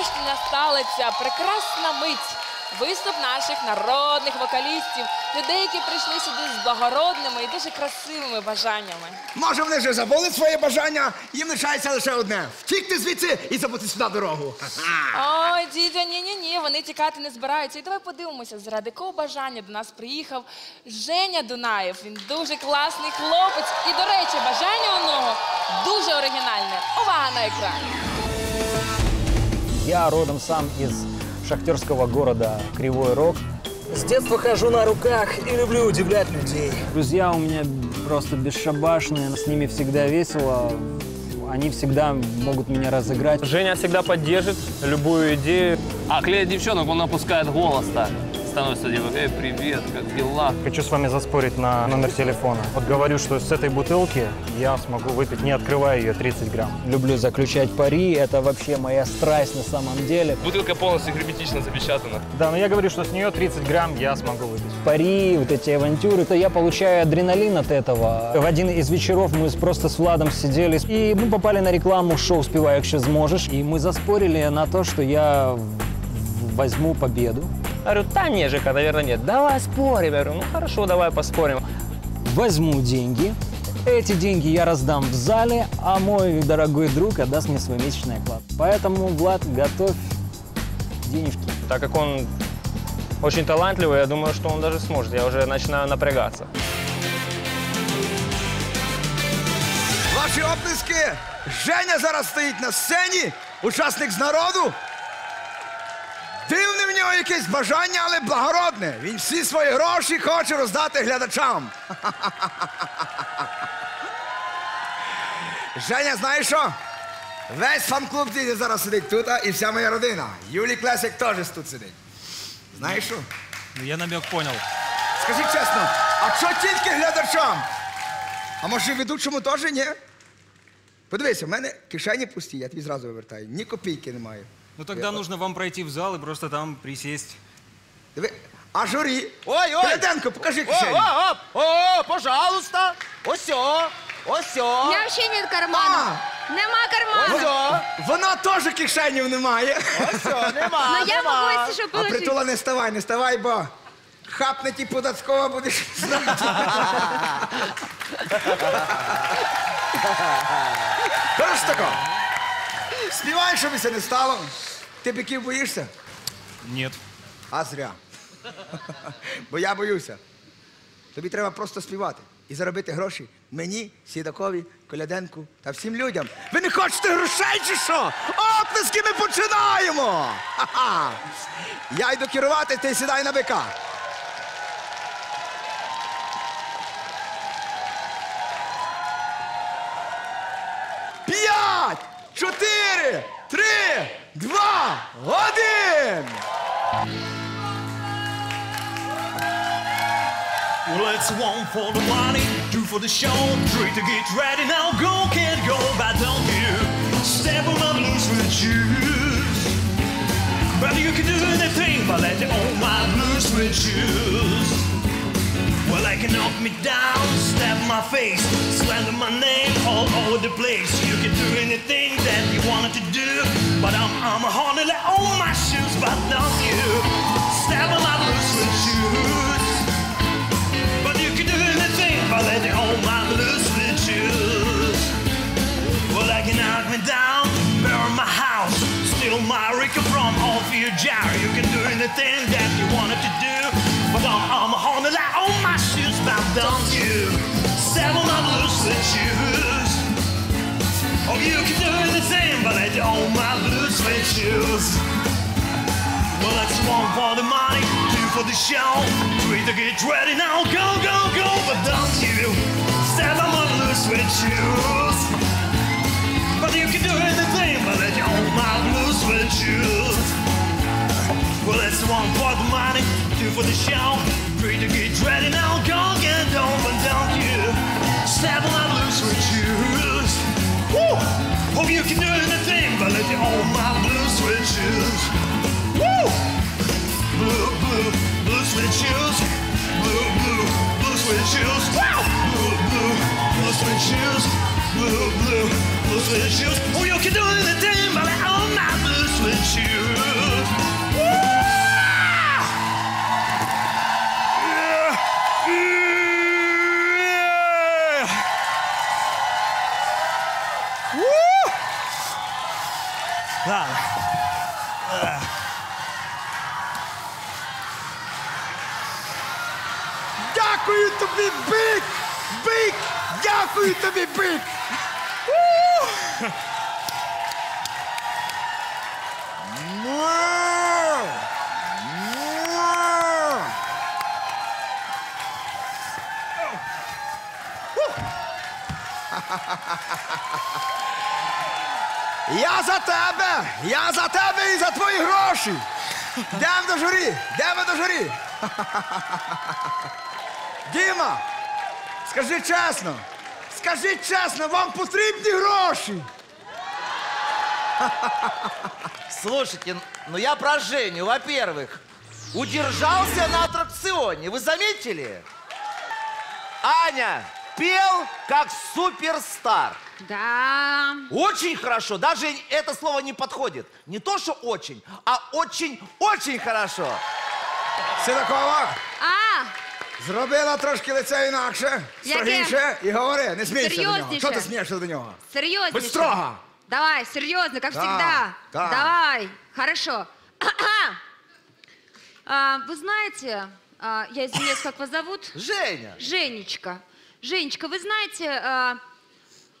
нарешті настала ця прекрасна мить. Виступ наших народних вокалістів, людей, які прийшли сюди з благородними і дуже красивими бажаннями. Може, вони вже забули своє бажання, їм лишається лише одне втікти звідси і забути сюди дорогу. Ой, дідя, ні, ні, ні, вони тікати не збираються. І давай подивимося, заради кого бажання до нас приїхав Женя Дунаєв. Він дуже класний хлопець. І, до речі, бажання у нього дуже оригінальне. Увага на екран. Я родом сам из шахтерского города Кривой Рог. С детства хожу на руках и люблю удивлять людей. Друзья у меня просто бесшабашные, с ними всегда весело. Они всегда могут меня разыграть. Женя всегда поддержит любую идею. А клеит девчонок, он опускает голос так. Становится типа, эй, привет, как дела? Хочу с вами заспорить на номер телефона. Вот говорю, что с этой бутылки я смогу выпить, не открывая ее, 30 грамм. Люблю заключать пари, это вообще моя страсть на самом деле. Бутылка полностью герметично запечатана. Да, но я говорю, что с нее 30 грамм я смогу выпить. Пари, вот эти авантюры, то я получаю адреналин от этого. В один из вечеров мы просто с Владом сидели, и мы попали на рекламу шоу «Спевай, якщо зможешь», и мы заспорили на то, что я возьму победу. Говорю, да не, Жека, наверное, нет. Давай спорим. Я говорю, ну хорошо, давай поспорим. возьму деньги. Эти деньги я раздам в зале, а мой дорогой друг отдаст мне свой месячный оклад. Поэтому, Влад, готовь денежки. Так как он очень талантливый, я думаю, что он даже сможет. Я уже начинаю напрягаться. Ваші оплески! Женя зараз стоїть на сцені, учасник з народу. Дивне в нього якесь бажання, але благородне. Він всі свої гроші хоче роздати глядачам. Женя, знаєш що? Весь фан-клуб зараз сидить тут, і вся моя родина. Юлій Клесик теж тут сидить. Знаєш що? Я намек понял. Скажіть чесно, а що тільки глядачам? А може ведучому теж ні? Подивися, в мене кишені пусті, я тобі зразу вивертаю. Ні копійки немає. Ну тогда нужно вам пройти в зал и просто там присесть. Диви, а журі. Ой, ой. Переденко, покажи О, о, о, о, пожалуйста. Осьо, осьо, У меня вообще нет кармана. Нема кармана. осьо, Вона теж кишенів немає. осьо, нема, Но я нема. могу, если что, А притула не ставай, не ставай, бо хапне ті податкова будеш знати. Коротше тако. Співай, щоб це не стало. Ти биків боїшся? Нет. А зря. Бо я боюся. Тобі треба просто співати і заробити гроші мені, Сідакові, Коляденку та всім людям. Ви не хочете грошей чи що? Оплески ми починаємо! Ха-ха! Я йду керувати, ти сідай на бика. П'ять, чотири, три, два, один! Well, it's one for the money, two for the show, three to get ready. Now go, can't go, but don't you step on my blues with shoes. But you can do anything but let on my blues with shoes. Well, they can knock me down, stab my face, slander my name all over the place. You can do anything that you wanted to do, but I'm I'm a honey let on my shoes, but don't you stab my with shoes. But you can do anything but let it on my with shoes. Well, they can knock me down, burn my house, steal my Rica from off your jar. You can do anything that you wanted to do, but I'm, I'm a don't you on my blues with shoes. Oh, you can do anything but let it on my blues with shoes. Well, that's one for the money, two for the show, three to get ready now. Go, go, go, but don't you on my loose with shoes. But you can do anything but you own my blue suede shoes. Well, that's one for the money, two for the show, three to get ready now. Go, get on, don't you step on blue suede shoes. Woo! Oh, you can do anything but let you own my blue suede shoes. Woo! Blue, blue, blue suede shoes. Blue, blue, blue suede shoes. Wow! Blue, blue, blue suede shoes. Blue, blue, blue suede shoes. Oh, you can do anything but I own my blue suede shoes. Дякую тобі, бик! Я за тебе! Я за тебе і за твої гроші! Йдемо до журі! Йдемо до журі! Діма, скажи чесно, скажи чесно, вам потрібні гроші? Слушайте, ну я про Женю. Во-первых, удержался на аттракционе. Вы заметили? Аня пел как суперстар. Да. Очень хорошо. Даже это слово не подходит. Не то, что очень, а очень-очень хорошо. Сидакова, А, зробила трошки лице інакше, Яке? строгіше і говори, не смійся до нього. Серйозніше. Що ти смієшся до нього? серьезнее. Будь строга. Давай, серьезно, как Да, всегда. да. Давай, хорошо. А, вы знаете, а, я извиняюсь, как вас зовут? Женя. Женечка. Женечка, вы знаете, а,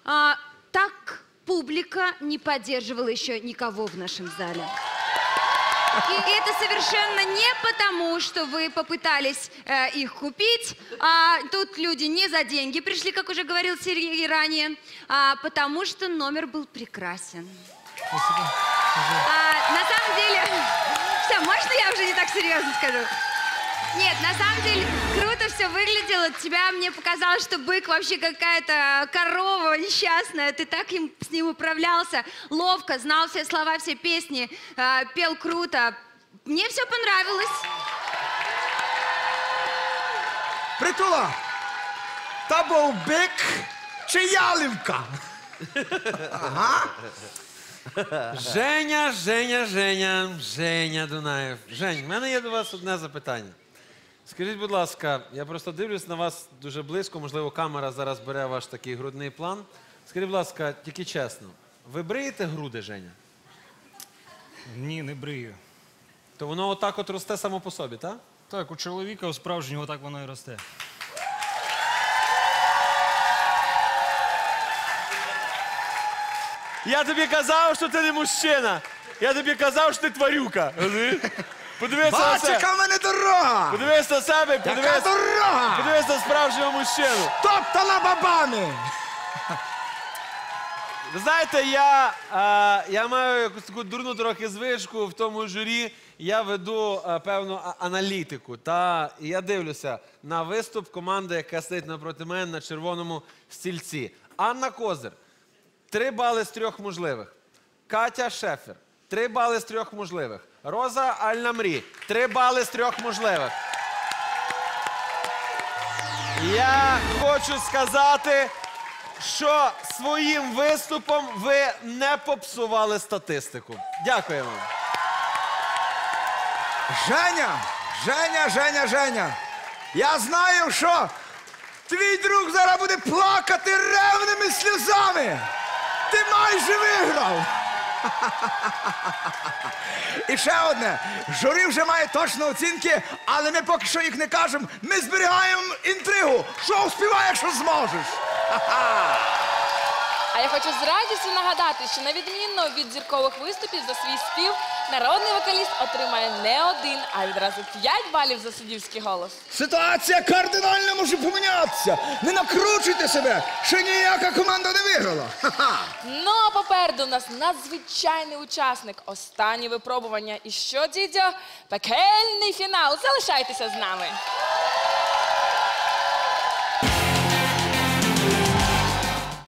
а, так публика не поддерживала еще никого в нашем зале. И это совершенно не потому, что вы попытались э, их купить, а тут люди не за деньги пришли, как уже говорил Сергей ранее, а потому что номер был прекрасен. А, на самом деле, все, можно я уже не так серьезно скажу? Нет, на самом деле круто все выглядело. Тебя мне показалось, что бык вообще какая-то корова несчастная. Ты так им, с ним управлялся, ловко, знал все слова, все песни, э, пел круто. Мне все понравилось. Притула, то був бик чи ялівка? Ага. Женя, Женя, Женя, Женя Дунаєв. Жень, в мене є до вас одне запитання. Скажіть, будь ласка, я просто дивлюсь на вас дуже близько, можливо, камера зараз бере ваш такий грудний план. Скажіть, будь ласка, тільки чесно, ви бриєте груди, Женя? Ні, не брию. То воно отак от росте само по собі, так? Так, у чоловіка у справжнього так воно і росте. Я тобі казав, що ти не мужчина. Я тобі казав, що ти тварюка. Подивися на Бач, себе. яка в мене дорога! Подивись на себе, Яка подивись, дорога! подивись на справжнього мужчину. Топтана бабами! Ви знаєте, я, е, я маю якусь таку дурну трохи звичку в тому журі. Я веду е, певну а- аналітику. Та і я дивлюся на виступ команди, яка сидить напроти мене на червоному стільці. Анна Козир. Три бали з трьох можливих. Катя Шефер. Три бали з трьох можливих. Роза Альнамрі. Три бали з трьох можливих. Я хочу сказати, що своїм виступом ви не попсували статистику. Дякую вам. Женя, Женя, Женя, Женя. Я знаю, що твій друг зараз буде плакати ревними сльозами. Ти майже виграв. І ще одне. Журі вже має точно оцінки, але ми поки що їх не кажемо. Ми зберігаємо інтригу. Що успівай, якщо зможеш. А я хочу з радістю нагадати, що на відмінно від зіркових виступів за свій спів народний вокаліст отримає не один, а відразу 5 балів за суддівський голос. Ситуація кардинально може помінятися. Не накручуйте себе. Ще ніяка команда не виграла. Ха-ха. Ну а попереду у нас надзвичайний учасник. Останнє випробування. І що, дідьо? Пекельний фінал. Залишайтеся з нами.